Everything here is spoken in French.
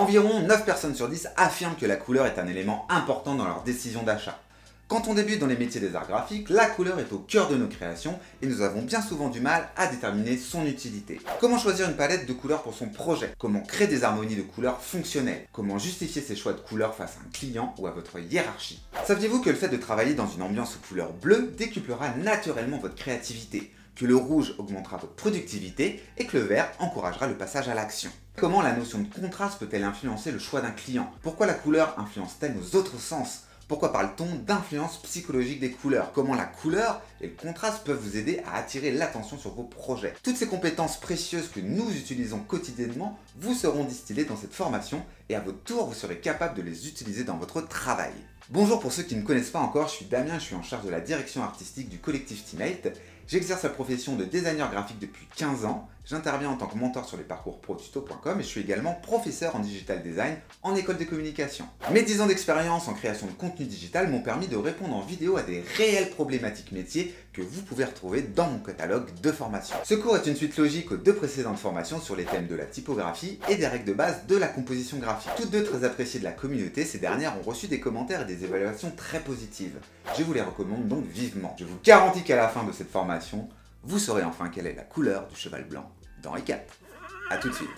Environ 9 personnes sur 10 affirment que la couleur est un élément important dans leur décision d'achat. Quand on débute dans les métiers des arts graphiques, la couleur est au cœur de nos créations et nous avons bien souvent du mal à déterminer son utilité. Comment choisir une palette de couleurs pour son projet? Comment créer des harmonies de couleurs fonctionnelles? Comment justifier ses choix de couleurs face à un client ou à votre hiérarchie? Saviez-vous que le fait de travailler dans une ambiance aux couleurs bleues décuplera naturellement votre créativité? Que le rouge augmentera votre productivité et que le vert encouragera le passage à l'action. Comment la notion de contraste peut-elle influencer le choix d'un client? Pourquoi la couleur influence-t-elle nos autres sens? Pourquoi parle-t-on d'influence psychologique des couleurs? Comment la couleur et le contraste peuvent vous aider à attirer l'attention sur vos projets? Toutes ces compétences précieuses que nous utilisons quotidiennement vous seront distillées dans cette formation et à votre tour vous serez capable de les utiliser dans votre travail. Bonjour pour ceux qui ne me connaissent pas encore, je suis Damien, je suis en charge de la direction artistique du collectif Teammate. J'exerce la profession de designer graphique depuis 15 ans. J'interviens en tant que mentor sur les parcours protuto.com et je suis également professeur en digital design en école de communication. Mes 10 ans d'expérience en création de contenu digital m'ont permis de répondre en vidéo à des réelles problématiques métiers que vous pouvez retrouver dans mon catalogue de formation. Ce cours est une suite logique aux deux précédentes formations sur les thèmes de la typographie et des règles de base de la composition graphique. Toutes deux très appréciées de la communauté, ces dernières ont reçu des commentaires et des évaluations très positives. Je vous les recommande donc vivement. Je vous garantis qu'à la fin de cette formation, vous saurez enfin quelle est la couleur du cheval blanc dans les 4. A tout de suite